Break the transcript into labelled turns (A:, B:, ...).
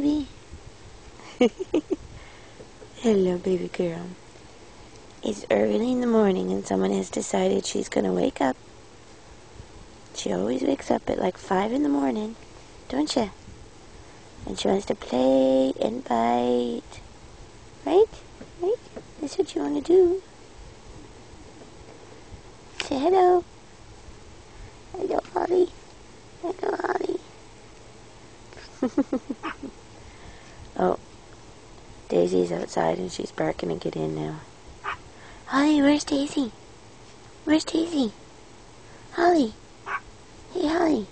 A: baby. Hello, baby girl. It's early in the morning and someone has decided she's going to wake up. She always wakes up at like 5 in the morning, don't you? And she wants to play and bite. Right? Right? That's what you want to do. Say hello. Hello, Holly. Hello, Holly. oh, Daisy's outside and she's barking to get in now. Holly, where's Daisy? Where's Daisy? Holly. Hey, Holly.